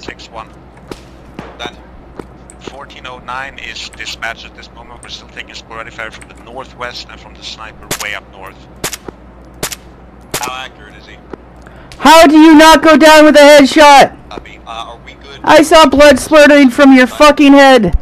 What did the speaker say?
6-1. Done. 1409 is dispatched at this moment. We're still taking sporadic fire from the northwest and from the sniper way up north. How accurate is he? How do you not go down with a headshot? Copy. Uh. I saw blood splurting from your fucking head.